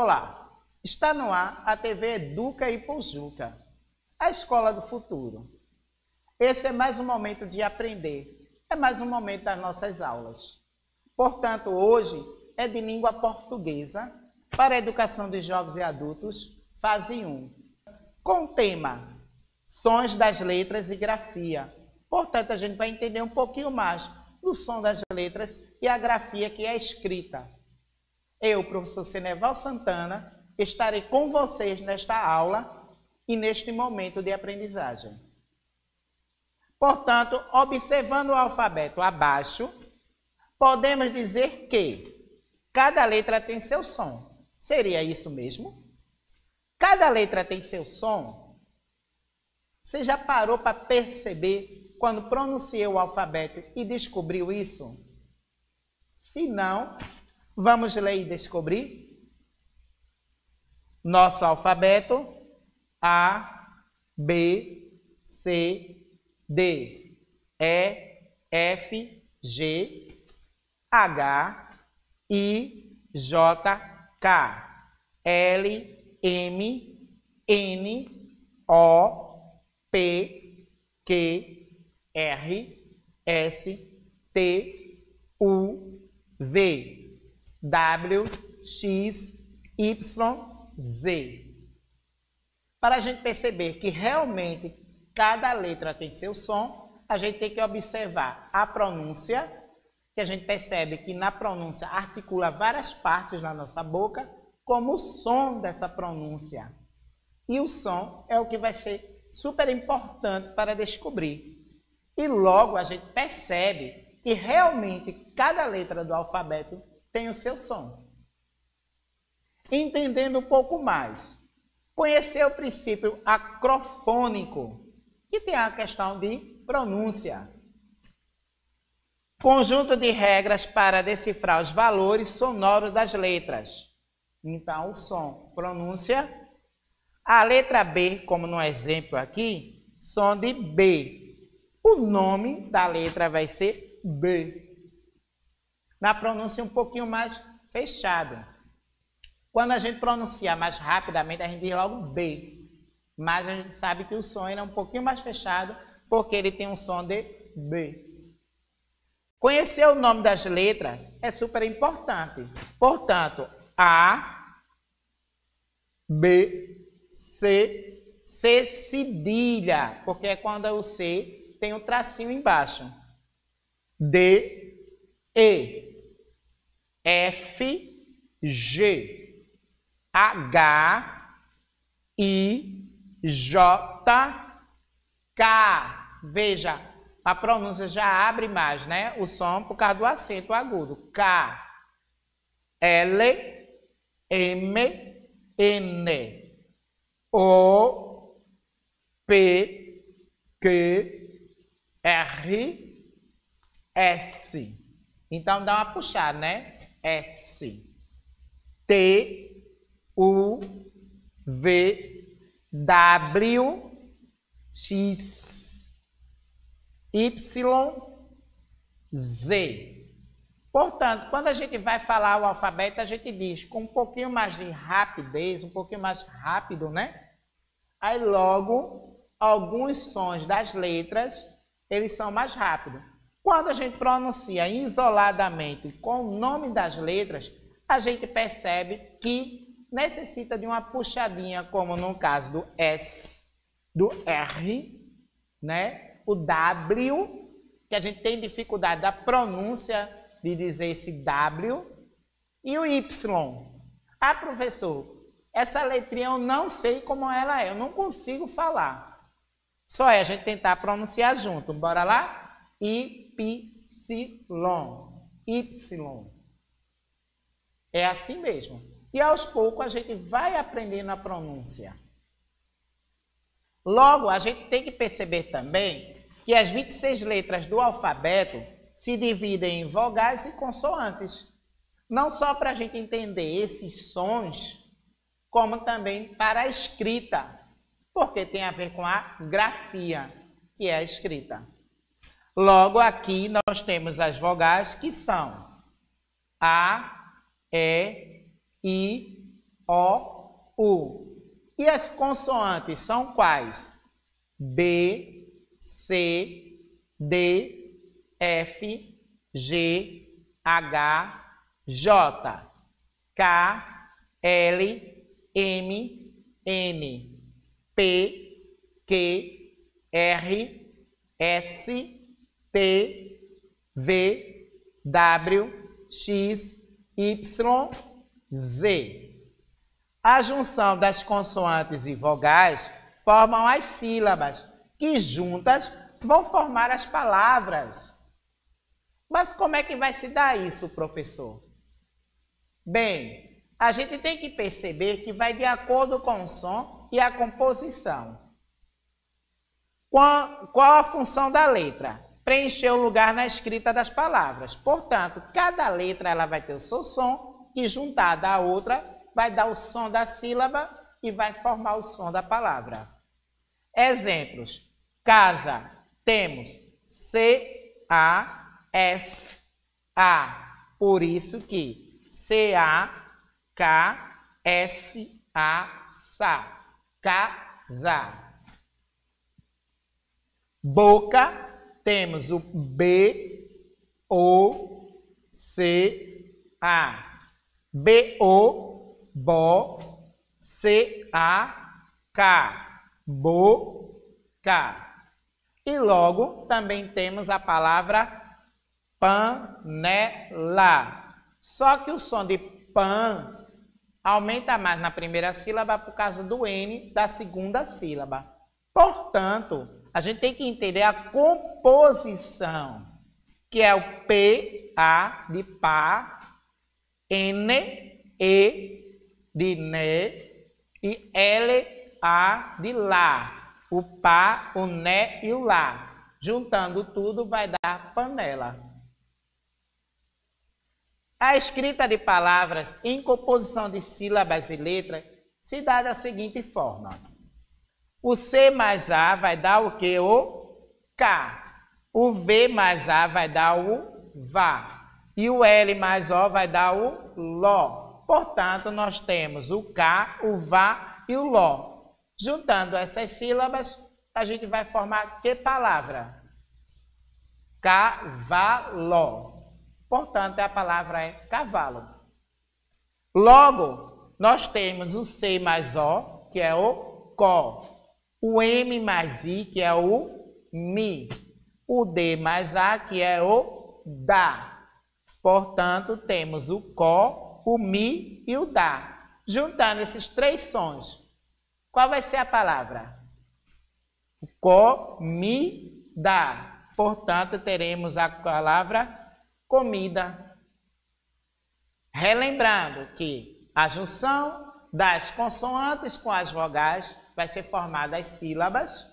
Olá, está no ar a TV Educa e Pojuca, a escola do futuro. Esse é mais um momento de aprender, é mais um momento das nossas aulas. Portanto, hoje é de língua portuguesa para a educação de jovens e adultos, fase 1, com o tema Sons das letras e grafia. Portanto, a gente vai entender um pouquinho mais do som das letras e a grafia que é escrita. Eu, professor Seneval Santana, estarei com vocês nesta aula e neste momento de aprendizagem. Portanto, observando o alfabeto abaixo, podemos dizer que cada letra tem seu som. Seria isso mesmo? Cada letra tem seu som? Você já parou para perceber quando pronunciei o alfabeto e descobriu isso? Se não, vamos ler e descobrir. Nosso alfabeto A, B, C, D, E, F, G, H, I, J, K, L, M, N, O, P, Q, R, S, T, U, V, W, X, Y, Z. Para a gente perceber que realmente cada letra tem seu som, a gente tem que observar a pronúncia, que a gente percebe que na pronúncia articula várias partes na nossa boca, como o som dessa pronúncia. E o som é o que vai ser super importante para descobrir. E logo a gente percebe que realmente cada letra do alfabeto tem o seu som. Entendendo um pouco mais, conhecer o princípio acrofônico, que tem a questão de pronúncia. Conjunto de regras para decifrar os valores sonoros das letras. Então, o som, pronúncia. A letra B, como no exemplo aqui, som de B. O nome da letra vai ser B. Na pronúncia um pouquinho mais fechado. Quando a gente pronuncia mais rapidamente, a gente diz logo B. Mas a gente sabe que o som é um pouquinho mais fechado, porque ele tem um som de B. Conhecer o nome das letras é super importante. Portanto, A, B, C, C cedilha, porque é quando o C tem um tracinho embaixo. D, E, F, G, H, I, J, K. Veja, a pronúncia já abre mais, né? O som por causa do acento agudo. K, L, M, N, O, P, Q, R, S. Então dá uma puxada, né? S, T, U, V, W, X, Y, Z. Portanto, quando a gente vai falar o alfabeto, a gente diz com um pouquinho mais de rapidez, um pouquinho mais rápido, né? Aí logo, alguns sons das letras, eles são mais rápidos. Quando a gente pronuncia isoladamente com o nome das letras, a gente percebe que necessita de uma puxadinha, como no caso do S, do R, né? O W, que a gente tem dificuldade da pronúncia de dizer esse W, e o Y. Ah, professor, essa letrinha eu não sei como ela é, eu não consigo falar. Só é a gente tentar pronunciar junto. Bora lá? Y, Y. É assim mesmo. E aos poucos a gente vai aprendendo a pronúncia. Logo, a gente tem que perceber também que as 26 letras do alfabeto se dividem em vogais e consoantes. Não só para a gente entender esses sons, como também para a escrita, porque tem a ver com a grafia, que é a escrita. Logo, aqui nós temos as vogais que são A, E, I, O, U. E as consoantes são quais? B, C, D, F, G, H, J, K, L, M, N, P, Q, R, S, T, V, W, X, Y, Z. A junção das consoantes e vogais formam as sílabas, que juntas vão formar as palavras. Mas como é que vai se dar isso, professor? Bem, a gente tem que perceber que vai de acordo com o som e a composição. Qual, qual a função da letra? Preencher o lugar na escrita das palavras. Portanto, cada letra ela vai ter o seu som, que juntada à outra vai dar o som da sílaba e vai formar o som da palavra. Exemplos: casa, temos C, A, S, A. Por isso que C, A, K, S, A, Sa. Casa. Boca, temos o B, O, C, A. B, O, Bo, C, A, K. Boca. E logo também temos a palavra panela. Só que o som de pan aumenta mais na primeira sílaba por causa do N da segunda sílaba. Portanto, a gente tem que entender a composição, que é o P, A de pá, N, E de né e L, A de lá o pá, o né e o lá. Juntando tudo vai dar panela. A escrita de palavras em composição de sílabas e letras se dá da seguinte forma. O C mais A vai dar o que? O K. O V mais A vai dar o VA. E o L mais O vai dar o LO. Portanto, nós temos o K, o VA e o LO. Juntando essas sílabas, a gente vai formar que palavra? Cavalo. Portanto, a palavra é cavalo. Logo, nós temos o C mais O, que é o CO. O M mais I, que é o MI. O D mais A, que é o DA. Portanto, temos o CO, o MI e o DA. Juntando esses três sons, qual vai ser a palavra? Comida. Portanto, teremos a palavra comida. Relembrando que a junção das consoantes com as vogais vai ser formada as sílabas.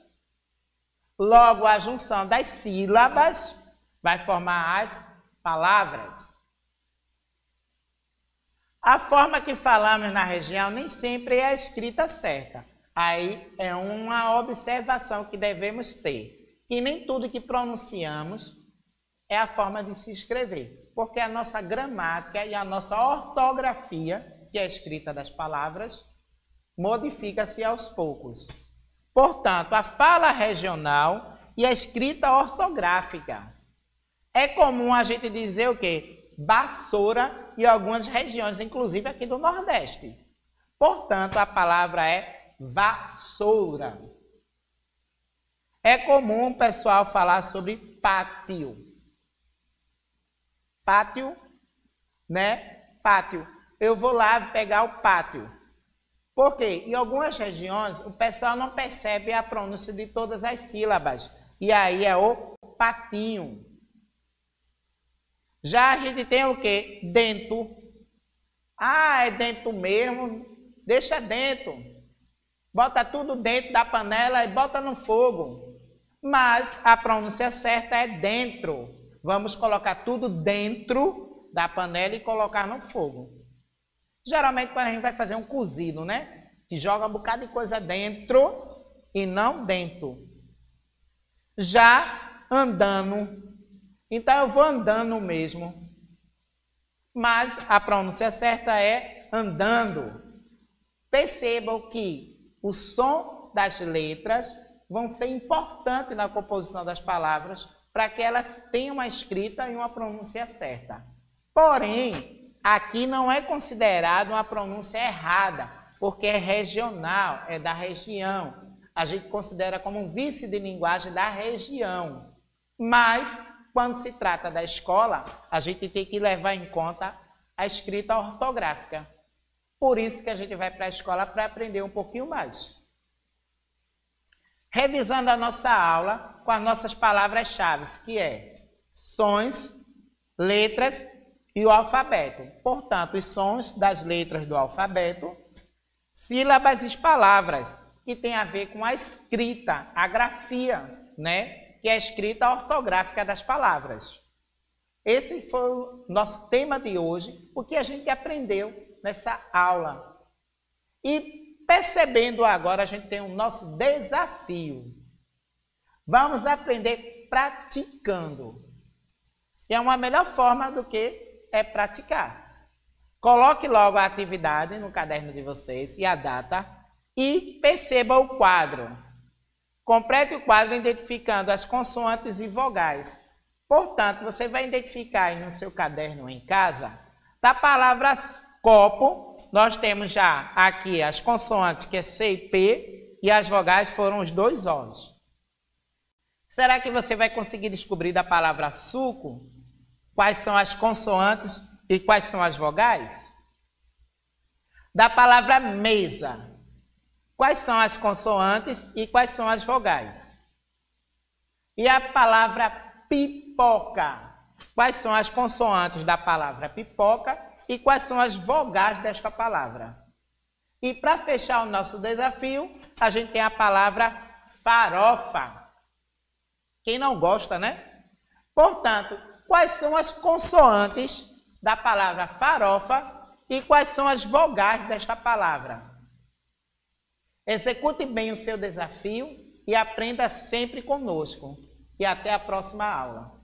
Logo, a junção das sílabas vai formar as palavras. A forma que falamos na região nem sempre é a escrita certa. Aí é uma observação que devemos ter. Que nem tudo que pronunciamos é a forma de se escrever. Porque a nossa gramática e a nossa ortografia, que é a escrita das palavras, modifica-se aos poucos. Portanto, a fala regional e a escrita ortográfica. É comum a gente dizer o quê? Vassoura em algumas regiões, inclusive aqui do Nordeste. Portanto, a palavra é vassoura. É comum o pessoal falar sobre pátio. Pátio, né? Pátio. Eu vou lá pegar o pátio. Por quê? Em algumas regiões, o pessoal não percebe a pronúncia de todas as sílabas. E aí é o patinho. Já a gente tem o quê? Dentro. Ah, é dentro mesmo. Deixa dentro bota tudo dentro da panela e bota no fogo. Mas a pronúncia certa é dentro. Vamos colocar tudo dentro da panela e colocar no fogo. Geralmente quando a gente vai fazer um cozido, né? Que joga um bocado de coisa dentro e não dentro. Já andando. Então eu vou andando mesmo. Mas a pronúncia certa é andando. percebam que o som das letras vão ser importantes na composição das palavras para que elas tenham uma escrita e uma pronúncia certa. Porém, aqui não é considerado uma pronúncia errada, porque é regional, é da região. A gente considera como um vício de linguagem da região. Mas, quando se trata da escola, a gente tem que levar em conta a escrita ortográfica. Por isso que a gente vai para a escola para aprender um pouquinho mais. Revisando a nossa aula com as nossas palavras-chave, que é sons, letras e o alfabeto. Portanto, os sons das letras do alfabeto, sílabas e palavras, que tem a ver com a escrita, a grafia, né? Que é a escrita ortográfica das palavras. Esse foi o nosso tema de hoje, o que a gente aprendeu nessa aula. E percebendo agora, a gente tem o nosso desafio. Vamos aprender praticando. E é uma melhor forma do que é praticar. Coloque logo a atividade no caderno de vocês e a data e perceba o quadro. Complete o quadro identificando as consoantes e vogais. Portanto, você vai identificar aí no seu caderno em casa, da palavra copo, nós temos já aqui as consoantes que é C e P e as vogais foram os dois Os. Será que você vai conseguir descobrir da palavra suco quais são as consoantes e quais são as vogais? Da palavra mesa, quais são as consoantes e quais são as vogais? E a palavra pipoca. Quais são as consoantes da palavra pipoca e quais são as vogais desta palavra? E para fechar o nosso desafio, a gente tem a palavra farofa. Quem não gosta, né? Portanto, quais são as consoantes da palavra farofa e quais são as vogais desta palavra? Execute bem o seu desafio e aprenda sempre conosco e até a próxima aula.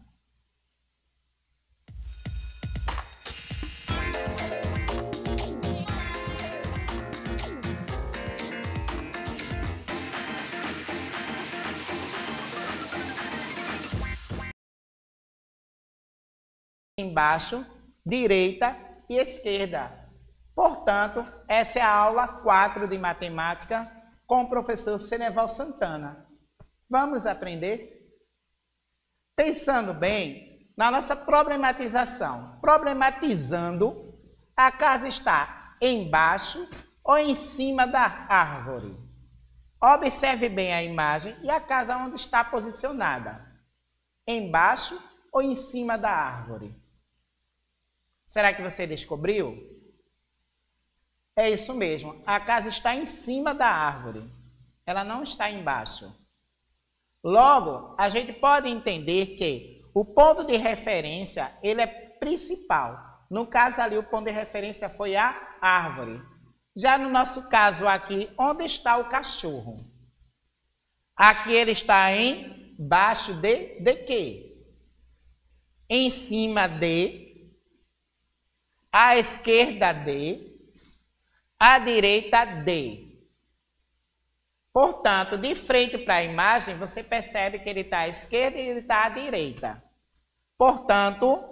Embaixo, direita e esquerda. Portanto, essa é a aula 4 de matemática com o professor Seneval Santana. Vamos aprender? Pensando bem na nossa problematização, problematizando, a casa está embaixo ou em cima da árvore. Observe bem a imagem e a casa onde está posicionada. Embaixo ou em cima da árvore? Será que você descobriu? É isso mesmo. A casa está em cima da árvore. Ela não está embaixo. Logo, a gente pode entender que o ponto de referência ele é principal. No caso ali, o ponto de referência foi a árvore. Já no nosso caso aqui, onde está o cachorro? Aqui ele está embaixo de, de quê? Em cima de, à esquerda de, à direita de. Portanto, de frente para a imagem, você percebe que ele está à esquerda e ele está à direita. Portanto,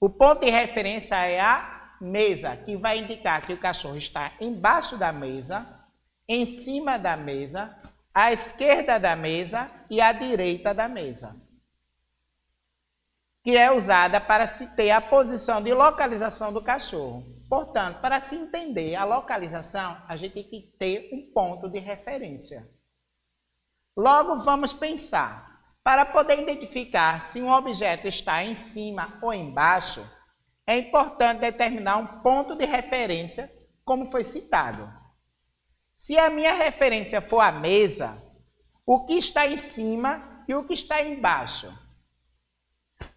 o ponto de referência é a mesa, que vai indicar que o cachorro está embaixo da mesa, em cima da mesa, à esquerda da mesa e à direita da mesa. Que é usada para se ter a posição de localização do cachorro. Portanto, para se entender a localização, a gente tem que ter um ponto de referência. Logo, vamos pensar. Para poder identificar se um objeto está em cima ou embaixo, é importante determinar um ponto de referência, como foi citado. Se a minha referência for a mesa, o que está em cima e o que está embaixo?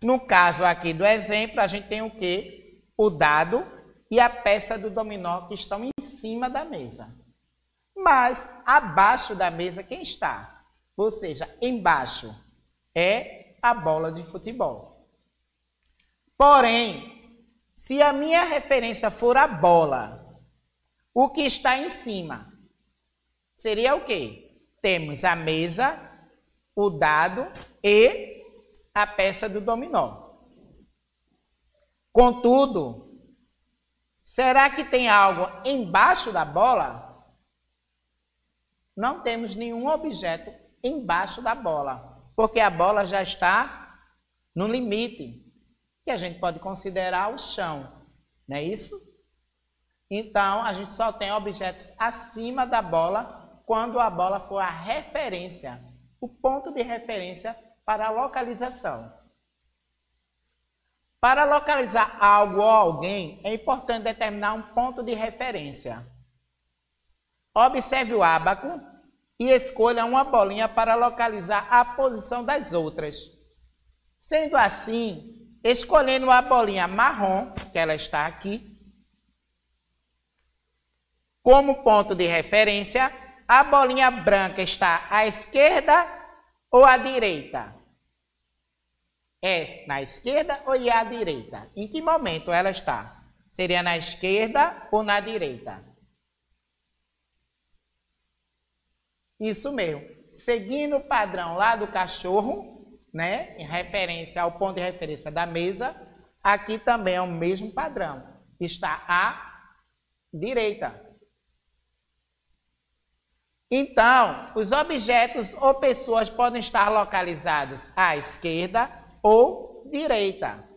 No caso aqui do exemplo, a gente tem o que? O dado e a peça do dominó que estão em cima da mesa. Mas abaixo da mesa quem está? Ou seja, embaixo é a bola de futebol. Porém, se a minha referência for a bola, o que está em cima. Seria o quê? Temos a mesa, o dado e a peça do dominó. Contudo, será que tem algo embaixo da bola? Não temos nenhum objeto embaixo da bola, porque a bola já está no limite, que a gente pode considerar o chão, não é isso? Então, a gente só tem objetos acima da bola quando a bola for a referência, o ponto de referência para a localização. Para localizar algo ou alguém, é importante determinar um ponto de referência. Observe o ábaco e escolha uma bolinha para localizar a posição das outras. Sendo assim, escolhendo a bolinha marrom, que ela está aqui, como ponto de referência, a bolinha branca está à esquerda ou à direita? É na esquerda ou é à direita? Em que momento ela está? Seria na esquerda ou na direita? Isso mesmo. Seguindo o padrão lá do cachorro, né, em referência ao ponto de referência da mesa, aqui também é o mesmo padrão. Está à direita. Então, os objetos ou pessoas podem estar localizados à esquerda ou direita.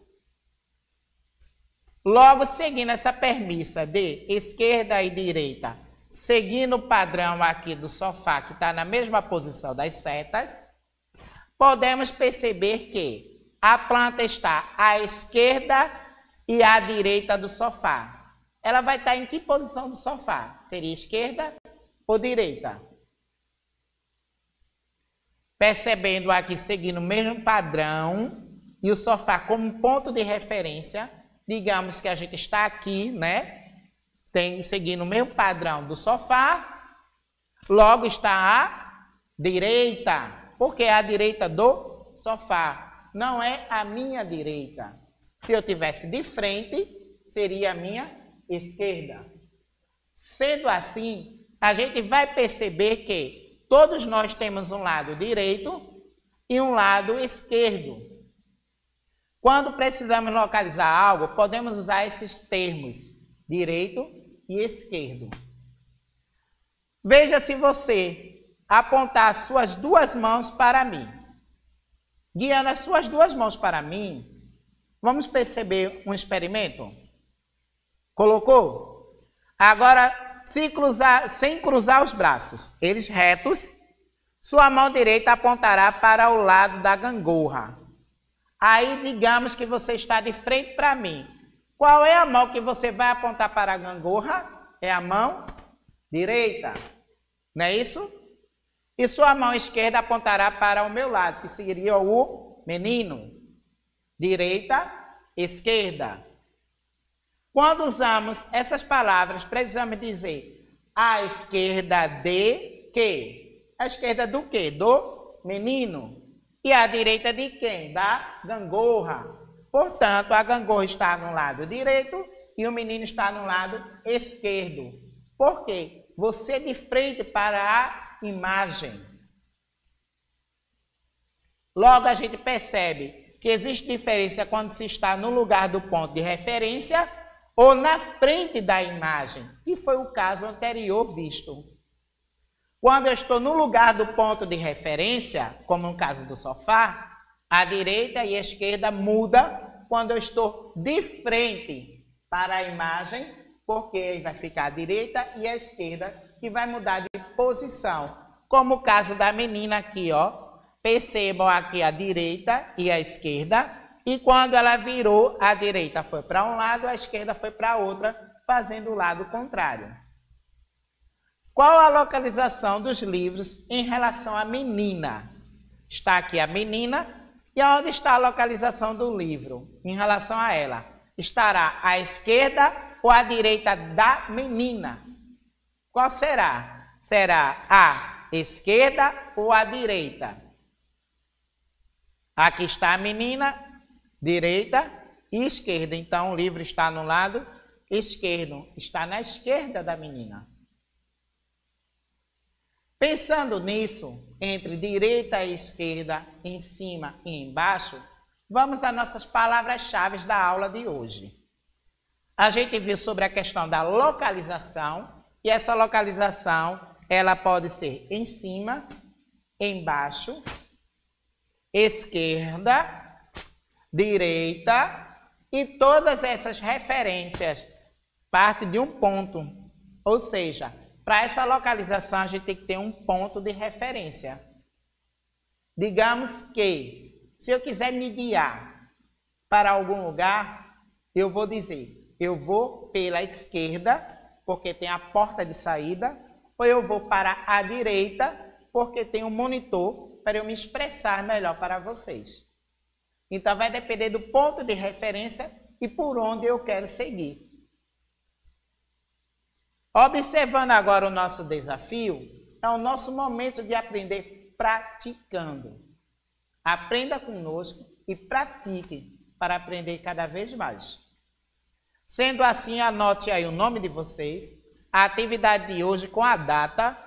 Logo, seguindo essa permissa de esquerda e direita seguindo o padrão aqui do sofá, que está na mesma posição das setas, podemos perceber que a planta está à esquerda e à direita do sofá. Ela vai estar em que posição do sofá? Seria esquerda ou direita? Percebendo aqui, seguindo o mesmo padrão, e o sofá como ponto de referência, digamos que a gente está aqui, né? tem seguindo o mesmo padrão do sofá, logo está à direita, porque é a direita do sofá, não é a minha direita. Se eu tivesse de frente, seria a minha esquerda. Sendo assim, a gente vai perceber que todos nós temos um lado direito e um lado esquerdo. Quando precisamos localizar algo, podemos usar esses termos: direito e esquerdo. Veja se você apontar suas duas mãos para mim. Guiando as suas duas mãos para mim, vamos perceber um experimento? Colocou? Agora, se cruzar, sem cruzar os braços, eles retos, sua mão direita apontará para o lado da gangorra. Aí, digamos que você está de frente para mim. Qual é a mão que você vai apontar para a gangorra? É a mão direita. Não é isso? E sua mão esquerda apontará para o meu lado, que seria o menino. Direita, esquerda. Quando usamos essas palavras, precisamos dizer a esquerda de quê? A esquerda do quê? Do menino. E a direita de quem? Da gangorra. Portanto, a gangorra está no lado direito e o menino está no lado esquerdo. Por quê? Você de frente para a imagem. Logo, a gente percebe que existe diferença quando se está no lugar do ponto de referência ou na frente da imagem, que foi o caso anterior visto. Quando eu estou no lugar do ponto de referência, como no caso do sofá, a direita e a esquerda muda quando eu estou de frente para a imagem, porque vai ficar a direita e a esquerda, que vai mudar de posição. Como o caso da menina aqui, ó. Percebam aqui a direita e a esquerda. E quando ela virou, a direita foi para um lado, a esquerda foi para outra, fazendo o lado contrário. Qual a localização dos livros em relação à menina? Está aqui a menina e onde está a localização do livro em relação a ela? Estará à esquerda ou à direita da menina? Qual será? Será à esquerda ou à direita? Aqui está a menina, direita e esquerda. Então o livro está no lado esquerdo está na esquerda da menina. Pensando nisso, entre direita e esquerda, em cima e embaixo, vamos às nossas palavras-chave da aula de hoje. A gente viu sobre a questão da localização, e essa localização, ela pode ser em cima, embaixo, esquerda, direita, e todas essas referências partem de um ponto. Ou seja, para essa localização a gente tem que ter um ponto de referência. Digamos que, se eu quiser me guiar para algum lugar, eu vou dizer, eu vou pela esquerda, porque tem a porta de saída, ou eu vou para a direita, porque tem um monitor para eu me expressar melhor para vocês. Então vai depender do ponto de referência e por onde eu quero seguir. Observando agora o nosso desafio, é o nosso momento de aprender praticando. Aprenda conosco e pratique para aprender cada vez mais. Sendo assim, anote aí o nome de vocês, a atividade de hoje com a data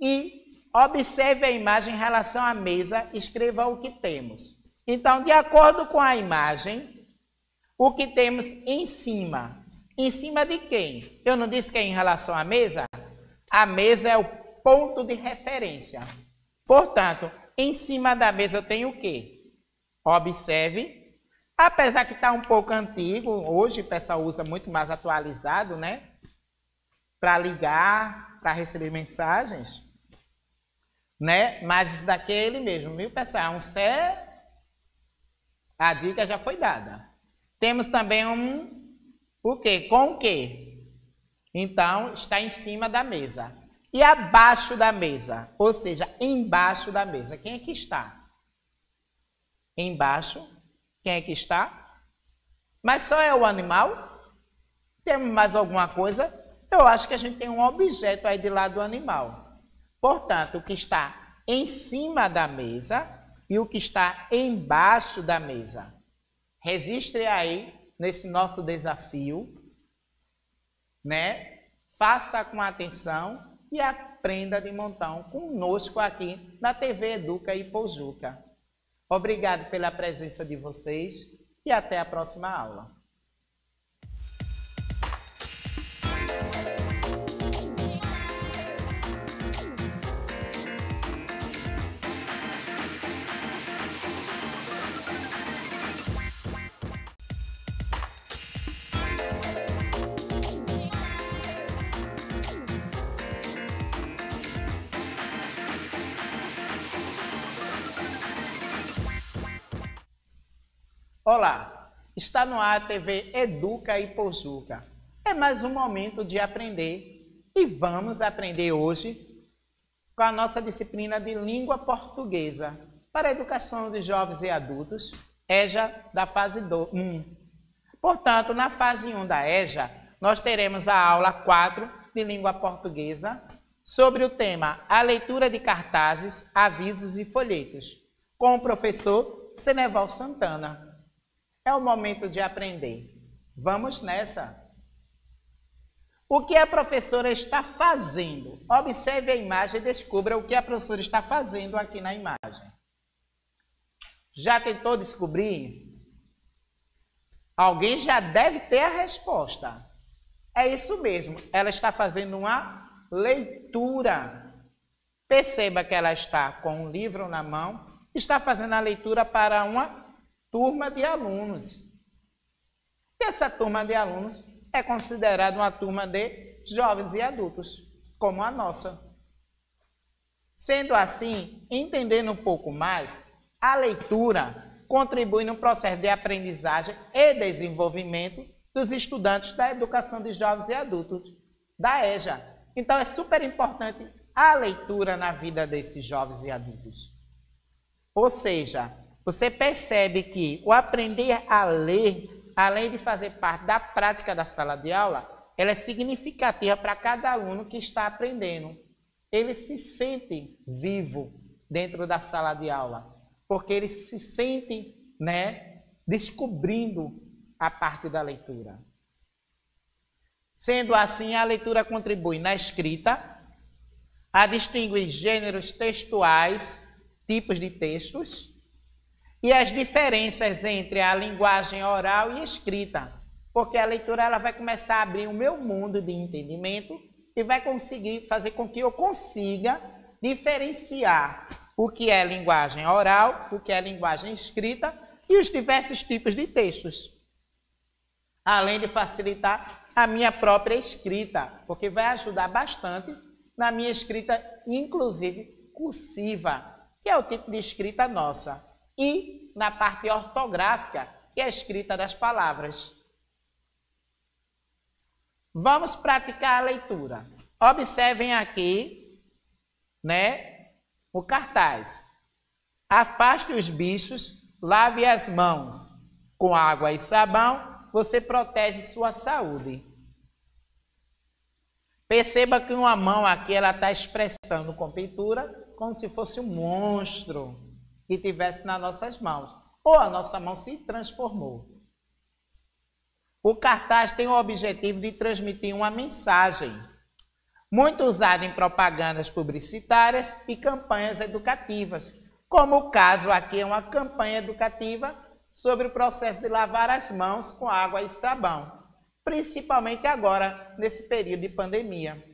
e observe a imagem em relação à mesa, escreva o que temos. Então, de acordo com a imagem, o que temos em cima? Em cima de quem? Eu não disse que é em relação à mesa? A mesa é o ponto de referência. Portanto, em cima da mesa eu tenho o quê? Observe. Apesar que está um pouco antigo, hoje o pessoal usa muito mais atualizado, né? Para ligar, para receber mensagens. Né? Mas isso daqui é ele mesmo, viu, pessoal? É um CE a dica já foi dada. Temos também um o quê? Com o quê? Então, está em cima da mesa. E abaixo da mesa, ou seja, embaixo da mesa, quem é que está? Embaixo, quem é que está? Mas só é o animal? Temos mais alguma coisa? Eu acho que a gente tem um objeto aí de lado do animal. Portanto, o que está em cima da mesa e o que está embaixo da mesa. Registre aí nesse nosso desafio, né? Faça com atenção e aprenda de montão conosco aqui na TV Educa e Pojuca. Obrigado pela presença de vocês e até a próxima aula. Olá, está no ar a TV Educa e Pojuca. É mais um momento de aprender e vamos aprender hoje com a nossa disciplina de língua portuguesa para a educação de jovens e adultos, EJA da fase 1. Portanto, na fase 1 da EJA, nós teremos a aula 4 de língua portuguesa sobre o tema A leitura de cartazes, avisos e folhetos, com o professor Seneval Santana. É o momento de aprender. Vamos nessa. O que a professora está fazendo? Observe a imagem e descubra o que a professora está fazendo aqui na imagem. Já tentou descobrir? Alguém já deve ter a resposta. É isso mesmo. Ela está fazendo uma leitura. Perceba que ela está com um livro na mão, está fazendo a leitura para uma turma de alunos. Essa turma de alunos é considerada uma turma de jovens e adultos, como a nossa. Sendo assim, entendendo um pouco mais, a leitura contribui no processo de aprendizagem e desenvolvimento dos estudantes da educação de jovens e adultos, da EJA. Então é super importante a leitura na vida desses jovens e adultos. Ou seja, você percebe que o aprender a ler, além de fazer parte da prática da sala de aula, ela é significativa para cada aluno que está aprendendo. Ele se sente vivo dentro da sala de aula, porque ele se sente, né, descobrindo a parte da leitura. Sendo assim, a leitura contribui na escrita, a distinguir gêneros textuais, tipos de textos, e as diferenças entre a linguagem oral e escrita, porque a leitura ela vai começar a abrir o meu mundo de entendimento e vai conseguir fazer com que eu consiga diferenciar o que é linguagem oral, o que é linguagem escrita e os diversos tipos de textos. Além de facilitar a minha própria escrita, porque vai ajudar bastante na minha escrita, inclusive cursiva, que é o tipo de escrita nossa, e na parte ortográfica, que é a escrita das palavras. Vamos praticar a leitura. Observem aqui, né, o cartaz. Afaste os bichos, lave as mãos com água e sabão, você protege sua saúde. Perceba que uma mão aqui ela está expressando com pintura como se fosse um monstro que tivesse nas nossas mãos. Ou a nossa mão se transformou. O cartaz tem o objetivo de transmitir uma mensagem, muito usada em propagandas publicitárias e campanhas educativas, como o caso aqui é uma campanha educativa sobre o processo de lavar as mãos com água e sabão, principalmente agora, nesse período de pandemia,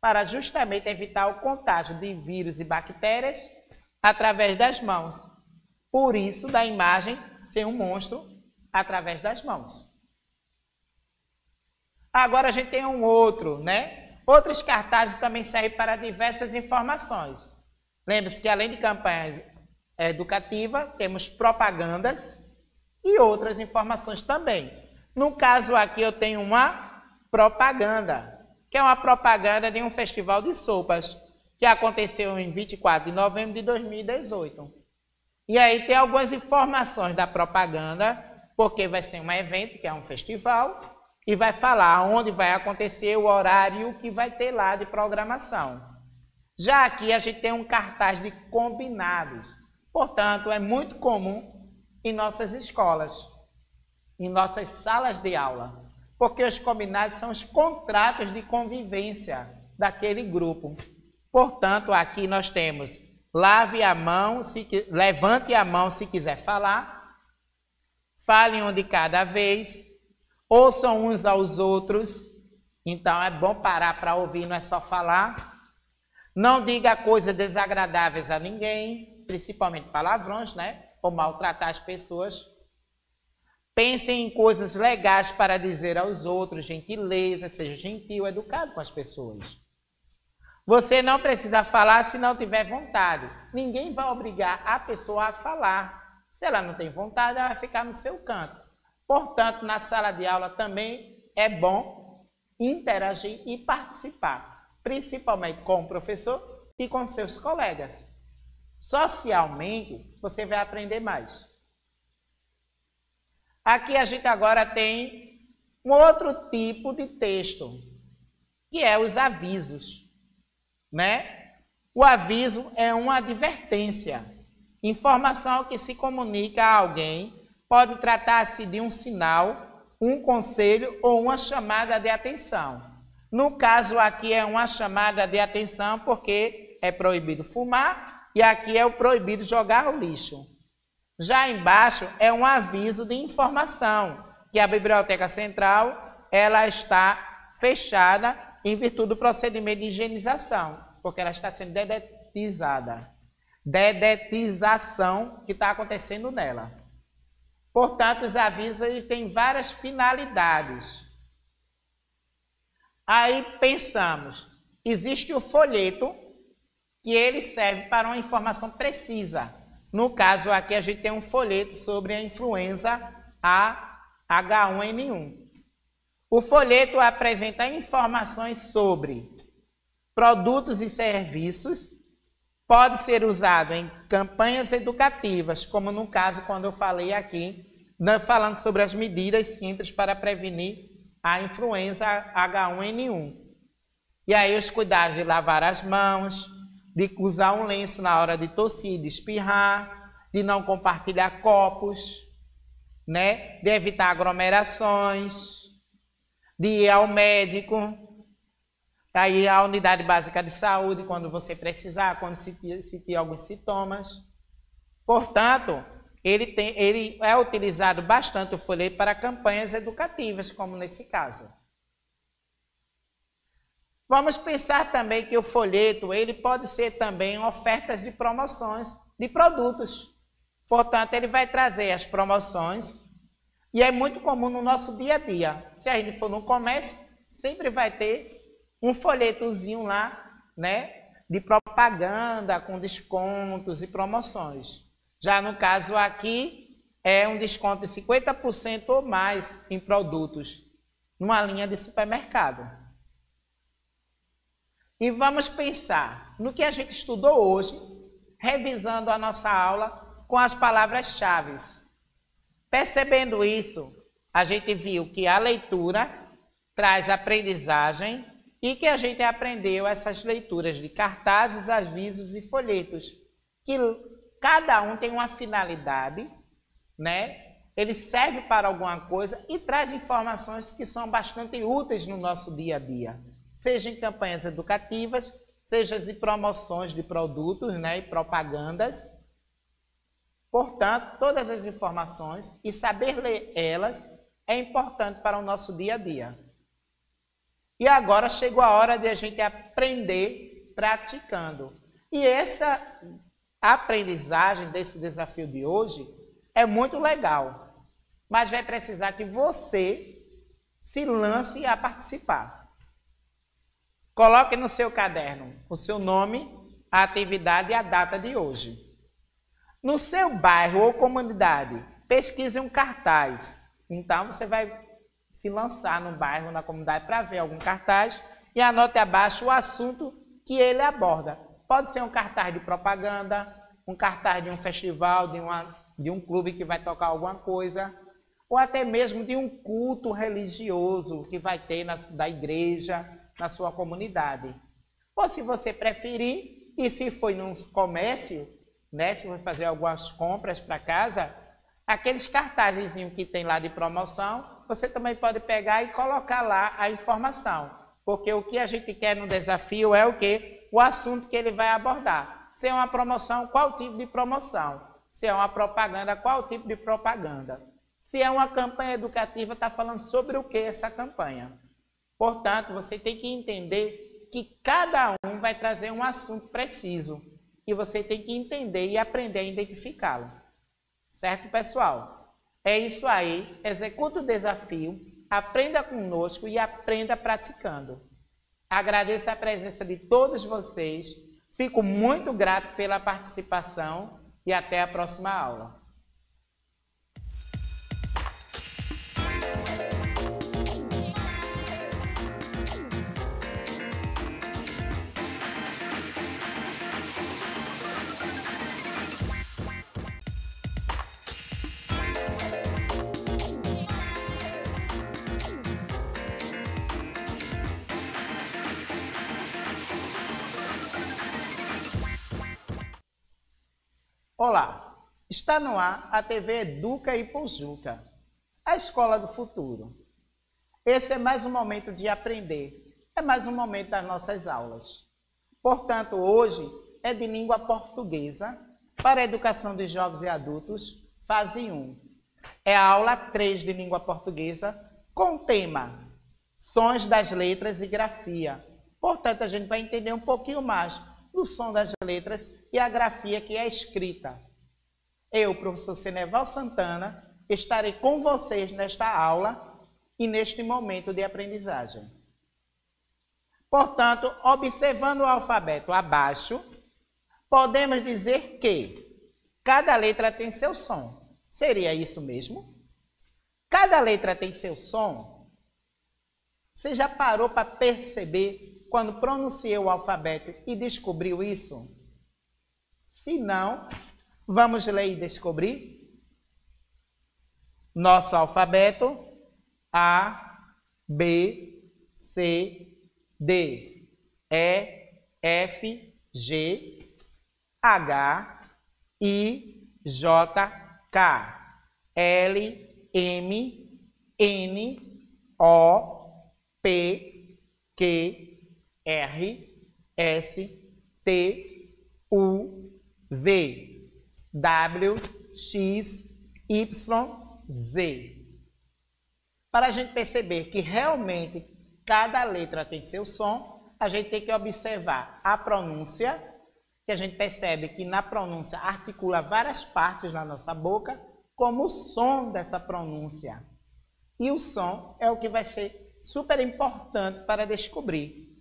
para justamente evitar o contágio de vírus e bactérias através das mãos. Por isso, da imagem ser um monstro através das mãos. Agora a gente tem um outro, né? Outros cartazes também servem para diversas informações. Lembre-se que além de campanhas educativas, temos propagandas e outras informações também. No caso aqui eu tenho uma propaganda, que é uma propaganda de um festival de sopas que aconteceu em 24 de novembro de 2018. E aí tem algumas informações da propaganda, porque vai ser um evento, que é um festival, e vai falar onde vai acontecer, o horário que vai ter lá de programação. Já aqui a gente tem um cartaz de combinados. Portanto, é muito comum em nossas escolas, em nossas salas de aula, porque os combinados são os contratos de convivência daquele grupo. Portanto, aqui nós temos lave a mão, se, levante a mão se quiser falar, fale um de cada vez, ouçam uns aos outros. Então é bom parar para ouvir, não é só falar. Não diga coisas desagradáveis a ninguém, principalmente palavrões, né? Ou maltratar as pessoas. Pensem em coisas legais para dizer aos outros, gentileza, seja gentil, educado com as pessoas. Você não precisa falar se não tiver vontade. Ninguém vai obrigar a pessoa a falar. Se ela não tem vontade, ela vai ficar no seu canto. Portanto, na sala de aula também é bom interagir e participar, principalmente com o professor e com seus colegas. Socialmente, você vai aprender mais. Aqui a gente agora tem um outro tipo de texto, que é os avisos né? O aviso é uma advertência, informação que se comunica a alguém, pode tratar-se de um sinal, um conselho ou uma chamada de atenção. No caso aqui é uma chamada de atenção porque é proibido fumar e aqui é o proibido jogar o lixo. Já embaixo é um aviso de informação que a biblioteca central ela está fechada em virtude do procedimento de higienização, porque ela está sendo dedetizada. Dedetização que está acontecendo nela. Portanto, os avisos têm várias finalidades. Aí pensamos, existe o folheto que ele serve para uma informação precisa. No caso aqui a gente tem um folheto sobre a influenza A H1N1. O folheto apresenta informações sobre produtos e serviços, pode ser usado em campanhas educativas, como no caso quando eu falei aqui, falando sobre as medidas simples para prevenir a influenza H1N1. E aí os cuidados de lavar as mãos, de usar um lenço na hora de tossir, de espirrar, de não compartilhar copos, né? de evitar aglomerações, de ir ao médico, aí a unidade básica de saúde quando você precisar, quando sentir alguns sintomas. Portanto, ele, tem, ele é utilizado bastante o folheto para campanhas educativas, como nesse caso. Vamos pensar também que o folheto ele pode ser também ofertas de promoções de produtos. Portanto, ele vai trazer as promoções e é muito comum no nosso dia a dia. Se a gente for no comércio, sempre vai ter um folhetozinho lá, né, de propaganda com descontos e promoções. Já no caso aqui, é um desconto de 50% ou mais em produtos numa linha de supermercado. E vamos pensar no que a gente estudou hoje, revisando a nossa aula com as palavras-chave. Percebendo isso, a gente viu que a leitura traz aprendizagem e que a gente aprendeu essas leituras de cartazes, avisos e folhetos, que cada um tem uma finalidade, né? Ele serve para alguma coisa e traz informações que são bastante úteis no nosso dia a dia, seja em campanhas educativas, seja em promoções de produtos, né, e propagandas, Portanto, todas as informações e saber ler elas é importante para o nosso dia a dia. E agora chegou a hora de a gente aprender praticando. E essa aprendizagem desse desafio de hoje é muito legal, mas vai precisar que você se lance a participar. Coloque no seu caderno o seu nome, a atividade e a data de hoje. No seu bairro ou comunidade, pesquise um cartaz. Então você vai se lançar no bairro, na comunidade, para ver algum cartaz e anote abaixo o assunto que ele aborda. Pode ser um cartaz de propaganda, um cartaz de um festival, de, uma, de um clube que vai tocar alguma coisa, ou até mesmo de um culto religioso que vai ter na, da igreja, na sua comunidade. Ou se você preferir, e se foi num comércio, né, se for fazer algumas compras para casa, aqueles cartazes que tem lá de promoção, você também pode pegar e colocar lá a informação. Porque o que a gente quer no desafio é o que? O assunto que ele vai abordar. Se é uma promoção, qual tipo de promoção? Se é uma propaganda, qual tipo de propaganda? Se é uma campanha educativa, está falando sobre o que essa campanha? Portanto, você tem que entender que cada um vai trazer um assunto preciso e você tem que entender e aprender a identificá-lo. Certo, pessoal? É isso aí. Executa o desafio, aprenda conosco e aprenda praticando. Agradeço a presença de todos vocês. Fico muito grato pela participação e até a próxima aula. Olá, está no ar a TV Educa e Pojuca, a escola do futuro. Esse é mais um momento de aprender, é mais um momento das nossas aulas. Portanto, hoje é de língua portuguesa para a educação de jovens e adultos, fase 1. É a aula 3 de língua portuguesa com o tema Sons das letras e grafia. Portanto, a gente vai entender um pouquinho mais do som das letras e a grafia que é escrita. Eu, professor Seneval Santana, estarei com vocês nesta aula e neste momento de aprendizagem. Portanto, observando o alfabeto abaixo, podemos dizer que cada letra tem seu som. Seria isso mesmo? Cada letra tem seu som? Você já parou para perceber quando pronunciei o alfabeto e descobriu isso? Se não, vamos ler e descobrir. Nosso alfabeto A, B, C, D, E, F, G, H, I, J, K, L, M, N, O, P, Q, R, S, T, U, V, W, X, Y, Z. Para a gente perceber que realmente cada letra tem seu som, a gente tem que observar a pronúncia, que a gente percebe que na pronúncia articula várias partes na nossa boca, como o som dessa pronúncia. E o som é o que vai ser super importante para descobrir.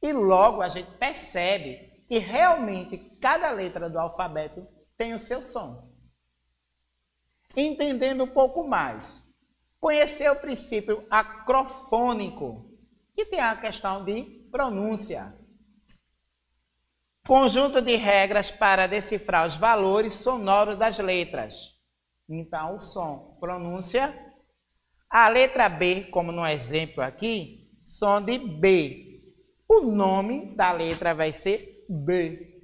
E logo a gente percebe que realmente cada letra do alfabeto tem o seu som. Entendendo um pouco mais, conhecer o princípio acrofônico, que tem a questão de pronúncia. Conjunto de regras para decifrar os valores sonoros das letras. Então, o som, pronúncia. A letra B, como no exemplo aqui, som de B. O nome da letra vai ser B.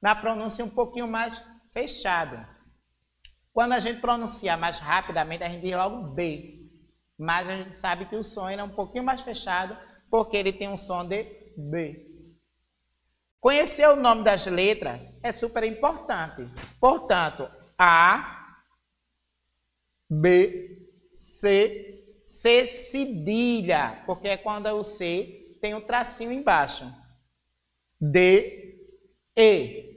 Na pronúncia um pouquinho mais fechada. Quando a gente pronuncia mais rapidamente, a gente diz logo B. Mas a gente sabe que o som é um pouquinho mais fechado, porque ele tem um som de B. Conhecer o nome das letras é super importante. Portanto, A, B, C, C cedilha, porque é quando o C tem um tracinho embaixo. D, E,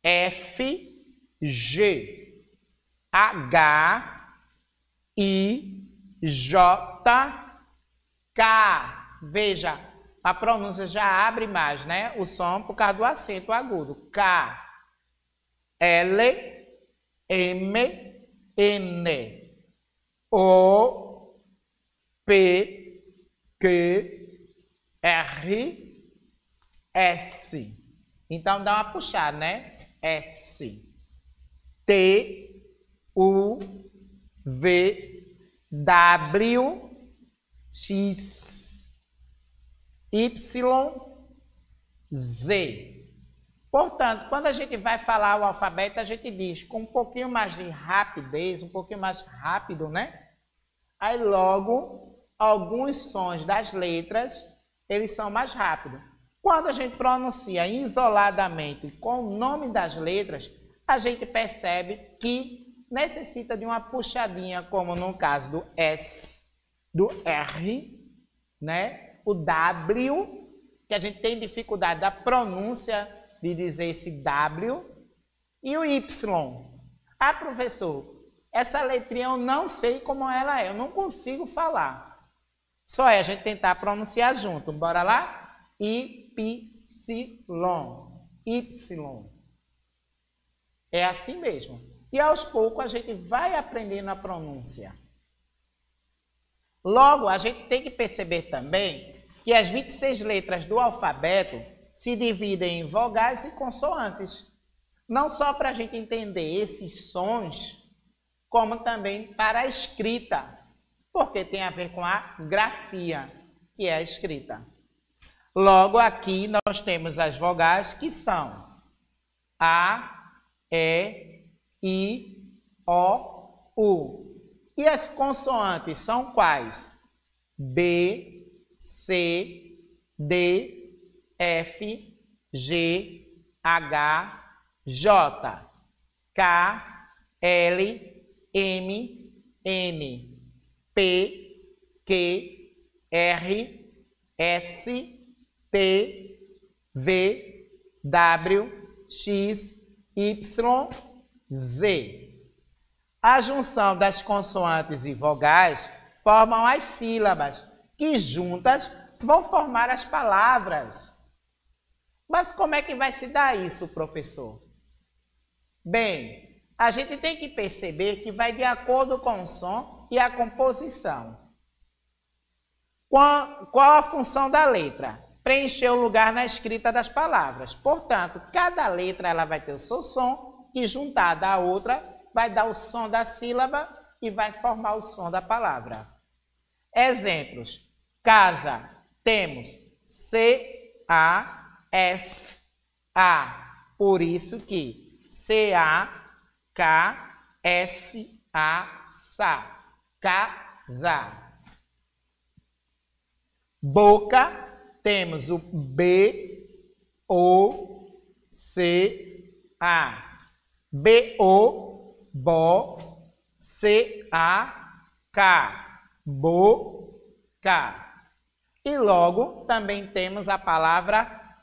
F, G, H, I, J, K. Veja, a pronúncia já abre mais, né? O som por causa do acento agudo. K, L, M, N, O, P, Q, R, S. Então dá uma puxada, né? S, T, U, V, W, X, Y, Z. Portanto, quando a gente vai falar o alfabeto, a gente diz com um pouquinho mais de rapidez, um pouquinho mais rápido, né? Aí logo, alguns sons das letras, eles são mais rápidos. Quando a gente pronuncia isoladamente com o nome das letras, a gente percebe que necessita de uma puxadinha, como no caso do S, do R, né? O W, que a gente tem dificuldade da pronúncia de dizer esse W, e o Y. Ah, professor, essa letrinha eu não sei como ela é, eu não consigo falar. Só é a gente tentar pronunciar junto. Bora lá? Y, Y. É assim mesmo. E aos poucos a gente vai aprendendo a pronúncia. Logo, a gente tem que perceber também que as 26 letras do alfabeto se dividem em vogais e consoantes. Não só para a gente entender esses sons, como também para a escrita, porque tem a ver com a grafia, que é a escrita. Logo, aqui nós temos as vogais que são A, E, I, O, U. E as consoantes são quais? B, C, D, F, G, H, J, K, L, M, N, P, Q, R, S, T, V, W, X, Y, Z. A junção das consoantes e vogais formam as sílabas, que juntas vão formar as palavras. Mas como é que vai se dar isso, professor? Bem, a gente tem que perceber que vai de acordo com o som e a composição. Qual, qual a função da letra? preencher o lugar na escrita das palavras. Portanto, cada letra ela vai ter o seu som, que juntada à outra vai dar o som da sílaba e vai formar o som da palavra. Exemplos: casa, temos C, A, S, A. Por isso que C, A, K, S, A, Sa. Casa. Boca, temos o B, O, C, A. B, O, Bo, C, A, K. Boca. E logo também temos a palavra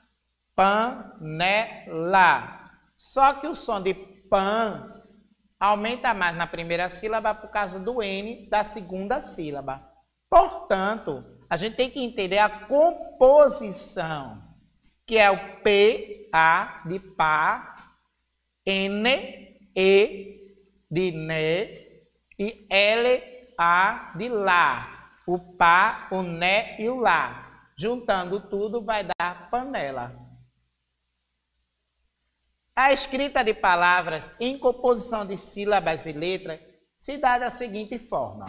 panela. Só que o som de pan aumenta mais na primeira sílaba por causa do N da segunda sílaba. Portanto, a gente tem que entender a composição, que é o P, A de pá, N, E de né e L, A de lá. O pá, o né e o lá. Juntando tudo vai dar panela. A escrita de palavras em composição de sílabas e letras se dá da seguinte forma.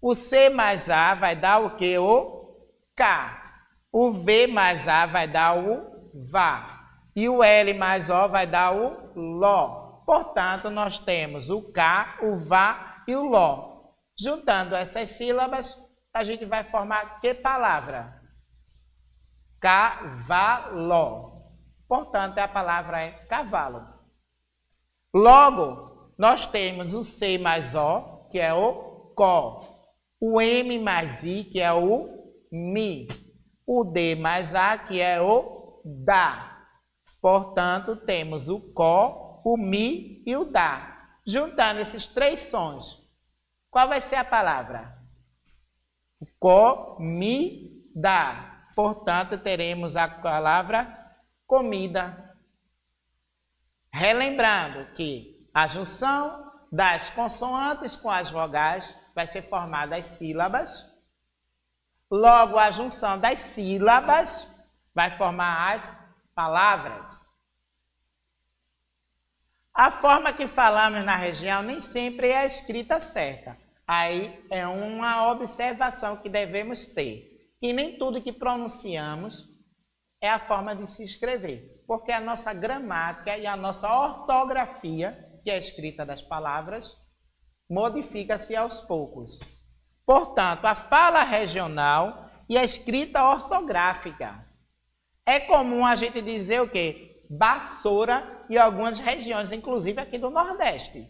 O C mais A vai dar o que? O K. O V mais A vai dar o VA. E o L mais O vai dar o LO. Portanto, nós temos o K, o VA e o LO. Juntando essas sílabas, a gente vai formar que palavra? Cavalo. Portanto, a palavra é cavalo. Logo, nós temos o C mais O, que é o có. O M mais I, que é o mi. O D mais A, que é o da. Portanto, temos o có, o mi e o da. Juntando esses três sons, qual vai ser a palavra? Comida. Portanto, teremos a palavra comida. Relembrando que a junção das consoantes com as vogais vai ser formada as sílabas. Logo, a junção das sílabas vai formar as palavras. A forma que falamos na região nem sempre é a escrita certa. Aí é uma observação que devemos ter. Que nem tudo que pronunciamos é a forma de se escrever, porque a nossa gramática e a nossa ortografia, que é a escrita das palavras, modifica-se aos poucos. Portanto, a fala regional e a escrita ortográfica. É comum a gente dizer o quê? Vassoura em algumas regiões, inclusive aqui do Nordeste.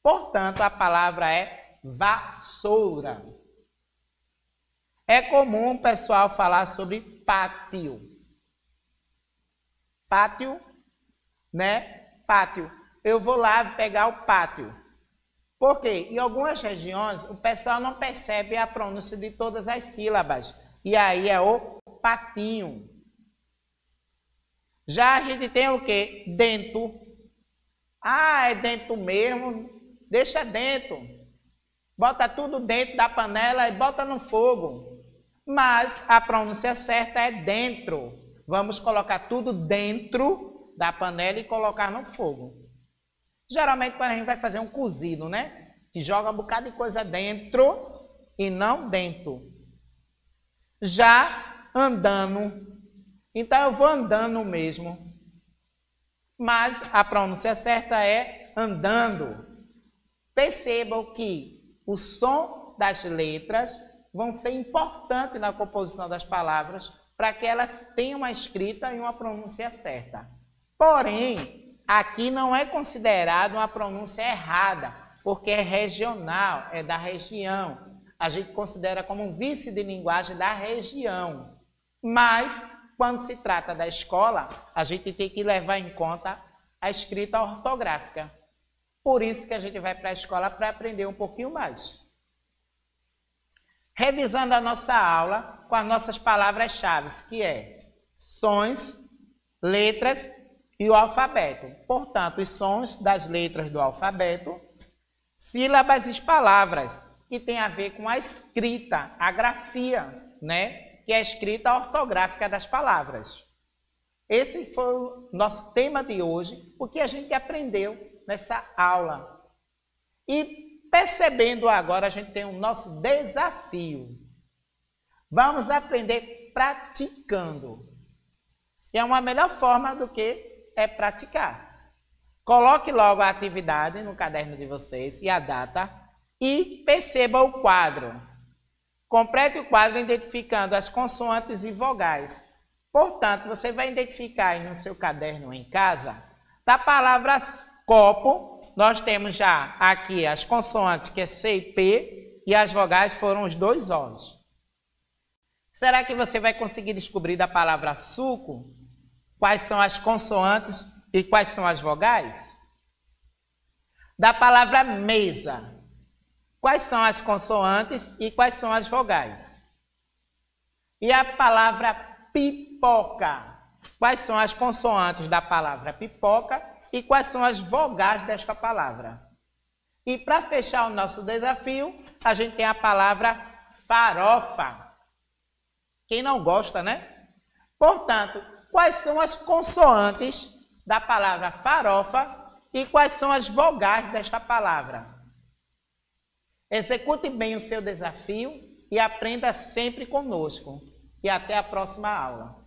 Portanto, a palavra é vassoura. É comum o pessoal falar sobre pátio pátio, né? Pátio. Eu vou lá pegar o pátio. Por quê? Em algumas regiões, o pessoal não percebe a pronúncia de todas as sílabas. E aí é o patinho. Já a gente tem o quê? Dentro. Ah, é dentro mesmo. Deixa dentro. Bota tudo dentro da panela e bota no fogo. Mas a pronúncia certa é dentro. Vamos colocar tudo dentro da panela e colocar no fogo. Geralmente, quando a gente vai fazer um cozido, né? Que joga um bocado de coisa dentro e não dentro. Já andando. Então, eu vou andando mesmo. Mas a pronúncia certa é andando. Percebam que o som das letras vão ser importantes na composição das palavras para que elas tenham uma escrita e uma pronúncia certa. Porém, aqui não é considerado uma pronúncia errada, porque é regional, é da região. A gente considera como um vício de linguagem da região. Mas, quando se trata da escola, a gente tem que levar em conta a escrita ortográfica. Por isso que a gente vai para a escola para aprender um pouquinho mais. Revisando a nossa aula, com as nossas palavras-chave, que é sons, letras e o alfabeto. Portanto, os sons das letras do alfabeto, sílabas e palavras, que tem a ver com a escrita, a grafia, né? Que é a escrita ortográfica das palavras. Esse foi o nosso tema de hoje, o que a gente aprendeu nessa aula. E percebendo agora, a gente tem o nosso desafio. Vamos aprender praticando. E é uma melhor forma do que é praticar. Coloque logo a atividade no caderno de vocês e a data e perceba o quadro. Complete o quadro identificando as consoantes e vogais. Portanto, você vai identificar aí no seu caderno em casa, da palavra copo, nós temos já aqui as consoantes, que é C e P, e as vogais foram os dois Os. Será que você vai conseguir descobrir da palavra suco quais são as consoantes e quais são as vogais? Da palavra mesa, quais são as consoantes e quais são as vogais? E a palavra pipoca, quais são as consoantes da palavra pipoca e quais são as vogais desta palavra? E para fechar o nosso desafio, a gente tem a palavra farofa. Quem não gosta, né? Portanto, quais são as consoantes da palavra farofa e quais são as vogais desta palavra? Execute bem o seu desafio e aprenda sempre conosco. E até a próxima aula.